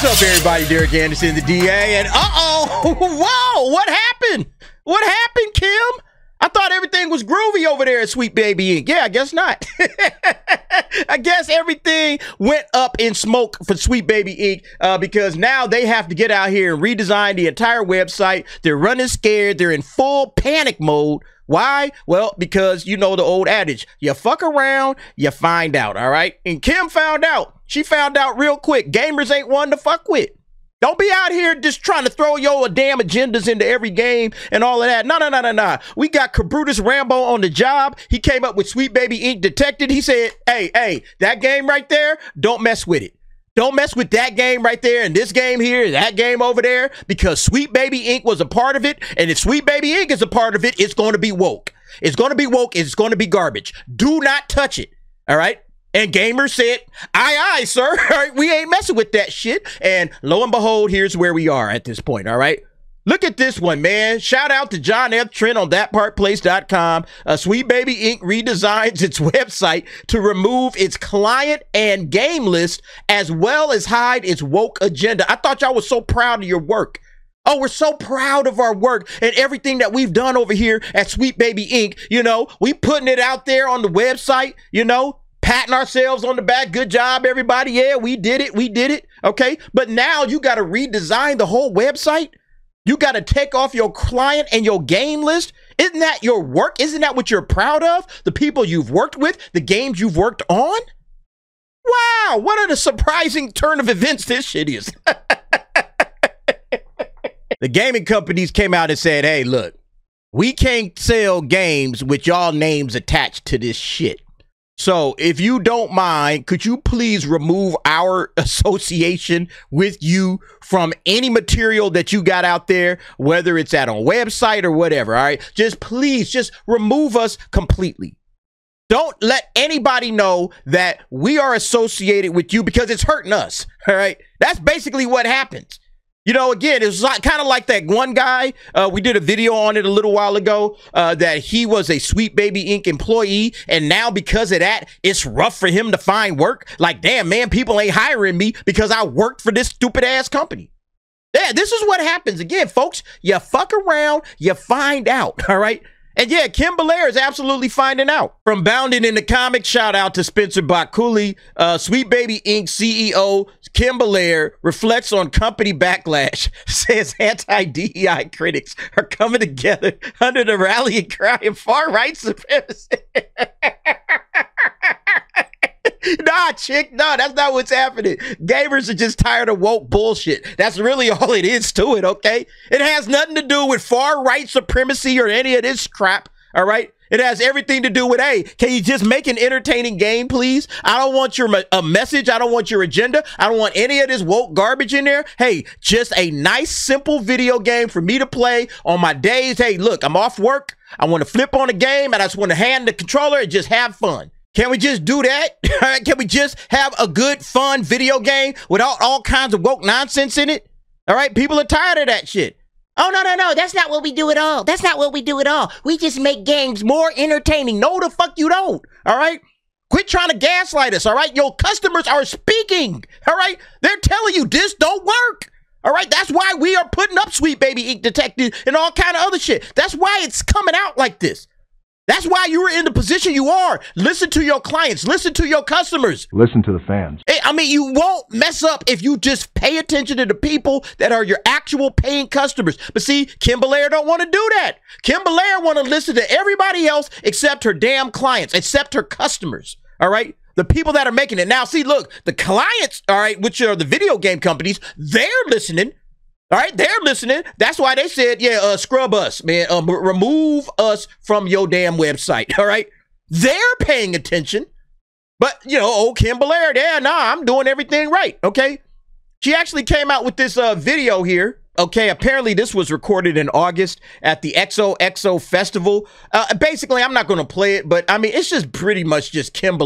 What's up, everybody? Derek Anderson, the DA, and uh-oh, whoa, what happened? What happened, Kim? I thought everything was groovy over there at Sweet Baby Inc. Yeah, I guess not. I guess everything went up in smoke for Sweet Baby Inc. Uh, because now they have to get out here and redesign the entire website. They're running scared. They're in full panic mode. Why? Well, because you know the old adage you fuck around, you find out. All right. And Kim found out. She found out real quick. Gamers ain't one to fuck with. Don't be out here just trying to throw your damn agendas into every game and all of that. No, no, no, no, no. We got Kabrutus Rambo on the job. He came up with Sweet Baby Inc. Detected. He said, hey, hey, that game right there, don't mess with it. Don't mess with that game right there and this game here, and that game over there, because Sweet Baby Inc. was a part of it. And if Sweet Baby Inc. is a part of it, it's going to be woke. It's going to be woke. It's going to be garbage. Do not touch it. All right. And gamers said, aye, aye, sir. All right, we ain't messing with that shit. And lo and behold, here's where we are at this point. All right. Look at this one, man. Shout out to John F. Trent on thatparkplace.com. Uh, Sweet Baby Inc. redesigns its website to remove its client and game list as well as hide its woke agenda. I thought y'all was so proud of your work. Oh, we're so proud of our work and everything that we've done over here at Sweet Baby Inc. You know, we putting it out there on the website, you know, patting ourselves on the back. Good job, everybody. Yeah, we did it. We did it. Okay. But now you got to redesign the whole website. You got to take off your client and your game list. Isn't that your work? Isn't that what you're proud of? The people you've worked with, the games you've worked on? Wow, what a surprising turn of events this shit is. the gaming companies came out and said, hey, look, we can't sell games with y'all names attached to this shit. So, if you don't mind, could you please remove our association with you from any material that you got out there, whether it's at a website or whatever? All right. Just please, just remove us completely. Don't let anybody know that we are associated with you because it's hurting us. All right. That's basically what happens. You know, again, it's like, kind of like that one guy. Uh, we did a video on it a little while ago uh, that he was a Sweet Baby Inc. employee. And now, because of that, it's rough for him to find work. Like, damn, man, people ain't hiring me because I worked for this stupid ass company. Yeah, this is what happens. Again, folks, you fuck around, you find out. All right. And yeah, Kim Belair is absolutely finding out. From Bounding Into Comics, shout out to Spencer Baculi. Uh, Sweet Baby Inc. CEO Kim Belair reflects on company backlash, says anti-DEI critics are coming together under the rallying cry of far-right supremacy. nah, chick, no, that's not what's happening. Gamers are just tired of woke bullshit. That's really all it is to it, okay? It has nothing to do with far right supremacy or any of this crap, all right? It has everything to do with, hey, can you just make an entertaining game, please? I don't want your a message. I don't want your agenda. I don't want any of this woke garbage in there. Hey, just a nice, simple video game for me to play on my days. Hey, look, I'm off work. I want to flip on a game and I just want to hand the controller and just have fun. Can we just do that? Can we just have a good, fun video game without all kinds of woke nonsense in it? All right, people are tired of that shit. Oh, no, no, no. That's not what we do at all. That's not what we do at all. We just make games more entertaining. No, the fuck you don't. All right? Quit trying to gaslight us. All right? Your customers are speaking. All right? They're telling you this don't work. All right? That's why we are putting up Sweet Baby Inc. Detective and all kind of other shit. That's why it's coming out like this. That's why you were in the position you are. Listen to your clients. Listen to your customers. Listen to the fans. I mean, you won't mess up if you just pay attention to the people that are your actual paying customers. But see, Kim Belair don't want to do that. Kim Belair want to listen to everybody else except her damn clients, except her customers. All right? The people that are making it. Now, see, look, the clients, all right, which are the video game companies, they're listening all right, they're listening. That's why they said, yeah, uh, scrub us, man. Um, remove us from your damn website. All right. They're paying attention. But, you know, old Kim yeah, nah, I'm doing everything right. Okay. She actually came out with this uh, video here. Okay, apparently this was recorded in August at the XOXO Festival. Uh, basically, I'm not going to play it, but I mean, it's just pretty much just Kim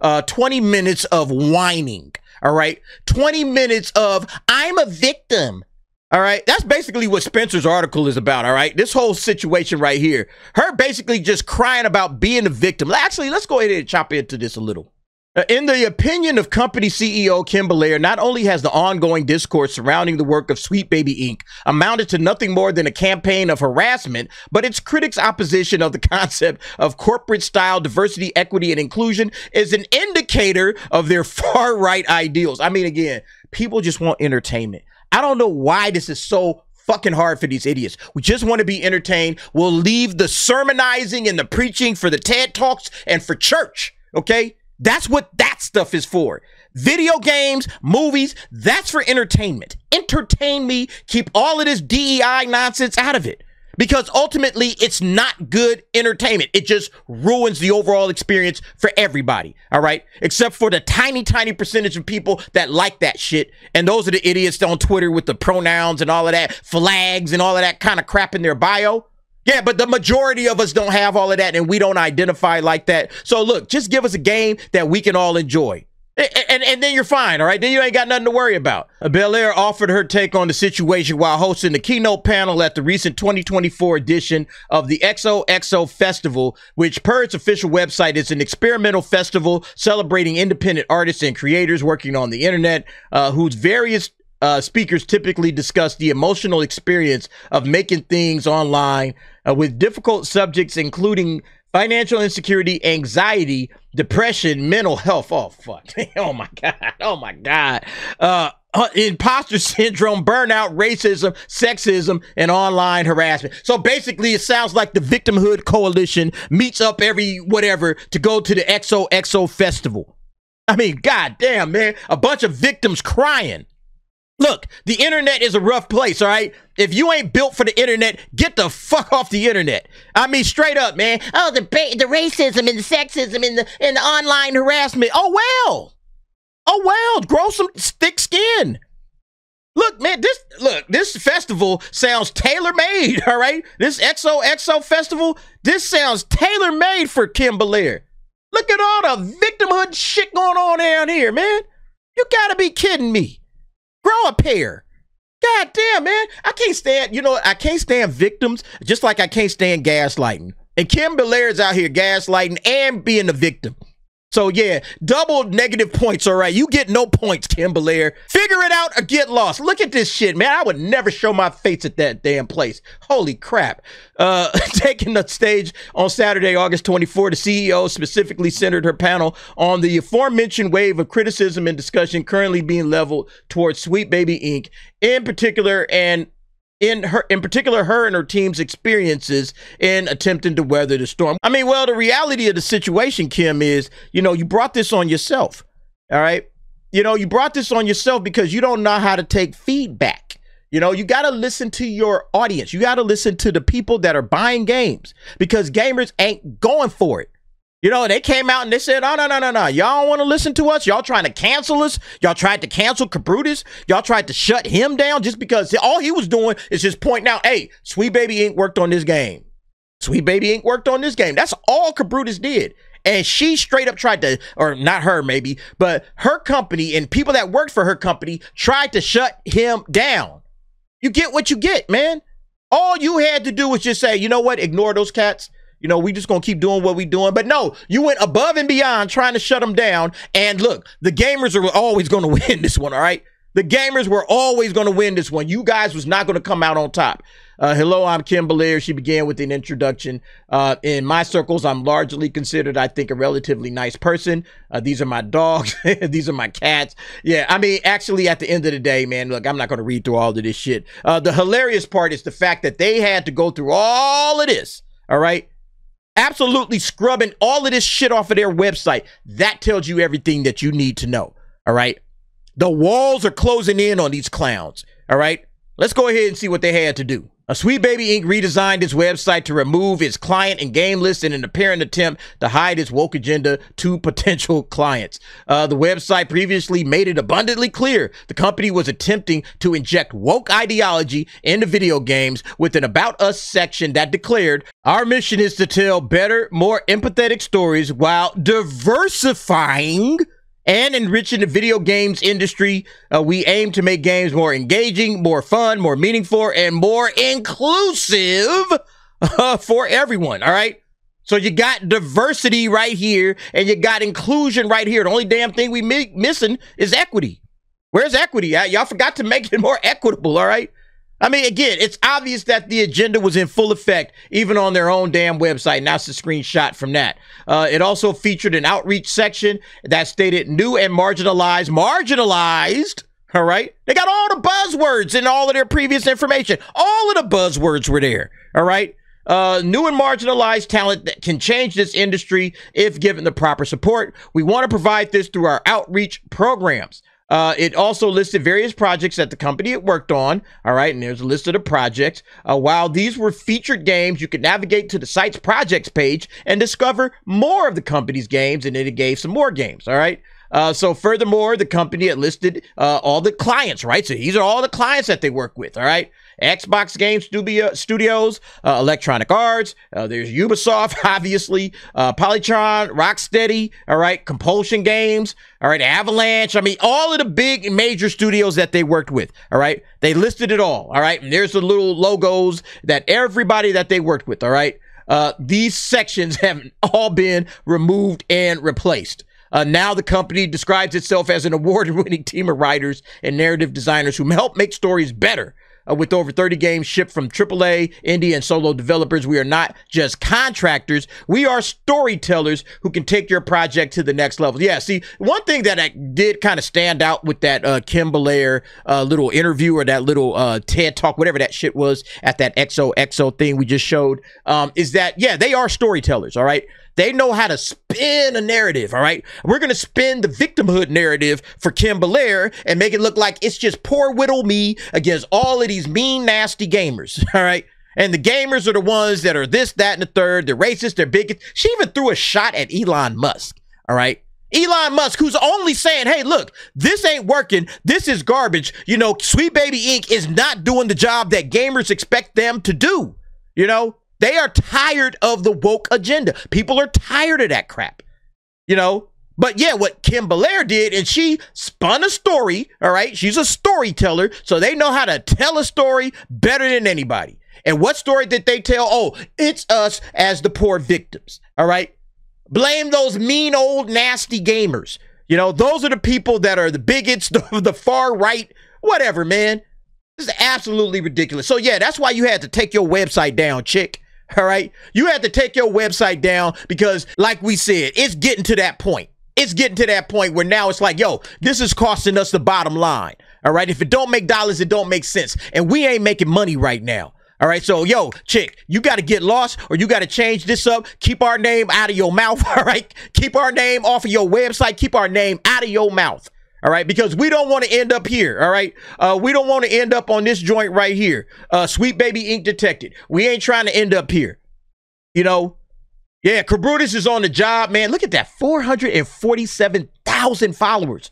uh, 20 minutes of whining. All right, 20 minutes of I'm a victim. All right. That's basically what Spencer's article is about. All right. This whole situation right here. Her basically just crying about being a victim. Actually, let's go ahead and chop into this a little. Uh, in the opinion of company CEO Kim Belair, not only has the ongoing discourse surrounding the work of Sweet Baby Inc. amounted to nothing more than a campaign of harassment, but its critics' opposition of the concept of corporate style diversity, equity, and inclusion is an indicator of their far right ideals. I mean, again, people just want entertainment. I don't know why this is so fucking hard for these idiots. We just want to be entertained. We'll leave the sermonizing and the preaching for the TED Talks and for church, okay? That's what that stuff is for. Video games, movies, that's for entertainment. Entertain me, keep all of this DEI nonsense out of it. Because ultimately, it's not good entertainment. It just ruins the overall experience for everybody. All right. Except for the tiny, tiny percentage of people that like that shit. And those are the idiots on Twitter with the pronouns and all of that, flags and all of that kind of crap in their bio. Yeah, but the majority of us don't have all of that and we don't identify like that. So look, just give us a game that we can all enjoy. And, and, then you're fine, all right? Then you ain't got nothing to worry about. Belair offered her take on the situation while hosting the keynote panel at the recent 2024 edition of the XOXO Festival, which, per its official website, is an experimental festival celebrating independent artists and creators working on the internet, uh, whose various uh, speakers typically discuss the emotional experience of making things online uh, with difficult subjects, including financial insecurity, anxiety, depression, mental health. Oh, fuck. oh, my God. Oh, my God. Uh, uh, imposter syndrome, burnout, racism, sexism, and online harassment. So basically, it sounds like the Victimhood Coalition meets up every whatever to go to the XOXO festival. I mean, god damn, man. A bunch of victims crying. Look, the internet is a rough place, all right? If you ain't built for the internet, get the fuck off the internet. I mean, straight up, man. Oh, the the racism and the sexism and the and the online harassment. Oh well. Oh well, grow some thick skin. Look, man, this look, this festival sounds tailor-made, all right? This XOXO festival, this sounds tailor-made for Kim Belair. Look at all the victimhood shit going on down here, man. You gotta be kidding me. Grow a pair. God damn, man. I can't stand, you know, I can't stand victims just like I can't stand gaslighting. And Kim Belair is out here gaslighting and being a victim. So yeah, double negative points. All right, you get no points, Kim Belair. Figure it out or get lost. Look at this shit, man. I would never show my face at that damn place. Holy crap! Uh, taking the stage on Saturday, August 24, the CEO specifically centered her panel on the aforementioned wave of criticism and discussion currently being leveled towards Sweet Baby Inc. in particular, and in her in particular her and her team's experiences in attempting to weather the storm. I mean, well, the reality of the situation, Kim, is, you know, you brought this on yourself. All right? You know, you brought this on yourself because you don't know how to take feedback. You know, you got to listen to your audience. You got to listen to the people that are buying games because gamers ain't going for it. You know, they came out and they said, oh, no, no, no, no. Y'all don't want to listen to us. Y'all trying to cancel us. Y'all tried to cancel Kabrutus. Y'all tried to shut him down just because all he was doing is just pointing out, hey, Sweet Baby Inc. worked on this game. Sweet Baby Inc. worked on this game. That's all Kabrutus did. And she straight up tried to, or not her maybe, but her company and people that worked for her company tried to shut him down. You get what you get, man. All you had to do was just say, you know what, ignore those cats you know, we just gonna keep doing what we doing. But no, you went above and beyond trying to shut them down. And look, the gamers are always gonna win this one. All right, the gamers were always gonna win this one. You guys was not gonna come out on top. Uh, hello, I'm Kim Belair. She began with an introduction. Uh, in my circles, I'm largely considered, I think, a relatively nice person. Uh, these are my dogs. these are my cats. Yeah, I mean, actually, at the end of the day, man, look, I'm not going to read through all of this shit. Uh, the hilarious part is the fact that they had to go through all of this, all right, absolutely scrubbing all of this shit off of their website. That tells you everything that you need to know. All right. The walls are closing in on these clowns. All right. Let's go ahead and see what they had to do. A Sweet Baby Inc. redesigned its website to remove its client and game list in an apparent attempt to hide its woke agenda to potential clients. Uh, the website previously made it abundantly clear the company was attempting to inject woke ideology into video games with an About Us section that declared, Our mission is to tell better, more empathetic stories while diversifying and enriching the video games industry. Uh, we aim to make games more engaging, more fun, more meaningful, and more inclusive uh, for everyone. All right. So you got diversity right here and you got inclusion right here. The only damn thing we mi- missing is equity. Where's equity? Y'all forgot to make it more equitable, all right? I mean, again, it's obvious that the agenda was in full effect, even on their own damn website. And that's a screenshot from that. Uh, it also featured an outreach section that stated new and marginalized, marginalized. All right. They got all the buzzwords in all of their previous information. All of the buzzwords were there. All right. Uh, new and marginalized talent that can change this industry if given the proper support. We want to provide this through our outreach programs. Uh, it also listed various projects that the company had worked on. All right, and there's a list of the projects. Uh, while these were featured games, you could navigate to the site's projects page and discover more of the company's games, and then it gave some more games. All right. Uh, so, furthermore, the company had listed uh, all the clients, right? So, these are all the clients that they work with, all right? Xbox Game Studio, Studios, uh, Electronic Arts, uh, there's Ubisoft, obviously, uh, Polytron, Rocksteady, all right, Compulsion Games, all right, Avalanche. I mean, all of the big major studios that they worked with, all right? They listed it all, all right? And there's the little logos that everybody that they worked with, all right? Uh, these sections have all been removed and replaced. Uh, now the company describes itself as an award-winning team of writers and narrative designers who help make stories better. Uh, with over 30 games shipped from AAA, indie, and solo developers, we are not just contractors. We are storytellers who can take your project to the next level. Yeah, see, one thing that I did kind of stand out with that uh, Kim Belair uh, little interview or that little uh, TED talk, whatever that shit was at that XOXO thing we just showed, um, is that, yeah, they are storytellers, all right? They know how to spin a narrative, all right? We're going to spin the victimhood narrative for Kim Belair and make it look like it's just poor whittle me against all of these mean, nasty gamers, all right? And the gamers are the ones that are this, that, and the third. They're racist, they're bigots. She even threw a shot at Elon Musk, all right? Elon Musk, who's only saying, hey, look, this ain't working. This is garbage. You know, Sweet Baby Inc. is not doing the job that gamers expect them to do. You know, they are tired of the woke agenda. People are tired of that crap. You know, but yeah, what Kim Belair did, and she spun a story, all right? She's a storyteller, so they know how to tell a story better than anybody. And what story did they tell? Oh, it's us as the poor victims, all right? Blame those mean old nasty gamers. You know, those are the people that are the bigots, the, the far right, whatever, man. This is absolutely ridiculous. So yeah, that's why you had to take your website down, chick. All right. You had to take your website down because, like we said, it's getting to that point. It's getting to that point where now it's like, yo, this is costing us the bottom line. All right. If it don't make dollars, it don't make sense. And we ain't making money right now. All right. So, yo, chick, you got to get lost or you got to change this up. Keep our name out of your mouth. All right. Keep our name off of your website. Keep our name out of your mouth. All right, because we don't want to end up here. All right, uh, we don't want to end up on this joint right here. Uh, Sweet Baby Inc. detected. We ain't trying to end up here. You know, yeah, Kabrutus is on the job, man. Look at that 447,000 followers.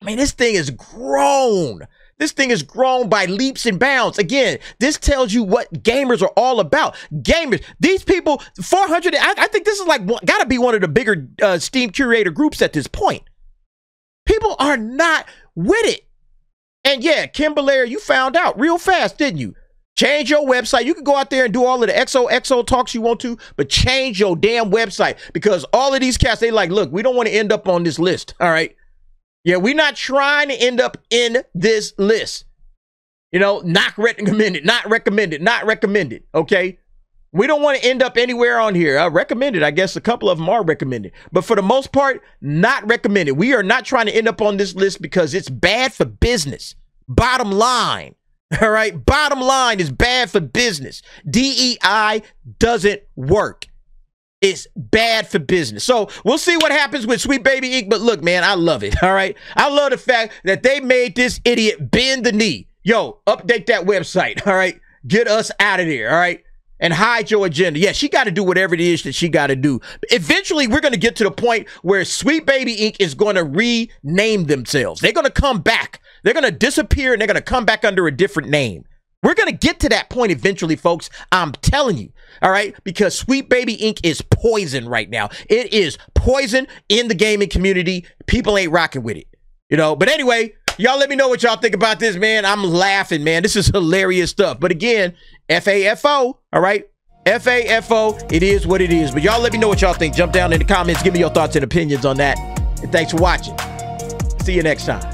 I mean, this thing is grown. This thing is grown by leaps and bounds. Again, this tells you what gamers are all about. Gamers, these people, 400, I, I think this is like, got to be one of the bigger uh, Steam curator groups at this point. People are not with it. And yeah, Kim Belair, you found out real fast, didn't you? Change your website. You can go out there and do all of the XOXO talks you want to, but change your damn website because all of these cats, they like, look, we don't want to end up on this list. All right. Yeah, we're not trying to end up in this list. You know, not recommended, not recommended, not recommended. Okay. We don't want to end up anywhere on here. I recommended. I guess a couple of them are recommended. But for the most part, not recommended. We are not trying to end up on this list because it's bad for business. Bottom line. All right. Bottom line is bad for business. DEI doesn't work. It's bad for business. So we'll see what happens with Sweet Baby Inc. But look, man, I love it. All right. I love the fact that they made this idiot bend the knee. Yo, update that website. All right. Get us out of there. All right and hide your agenda. Yeah, she got to do whatever it is that she got to do. Eventually, we're going to get to the point where Sweet Baby Inc. is going to rename themselves. They're going to come back. They're going to disappear and they're going to come back under a different name. We're going to get to that point eventually, folks. I'm telling you. All right. Because Sweet Baby Inc. is poison right now. It is poison in the gaming community. People ain't rocking with it. You know, but anyway, y'all let me know what y'all think about this, man. I'm laughing, man. This is hilarious stuff. But again, FAFO, all right? FAFO, it is what it is. But y'all let me know what y'all think. Jump down in the comments, give me your thoughts and opinions on that. And thanks for watching. See you next time.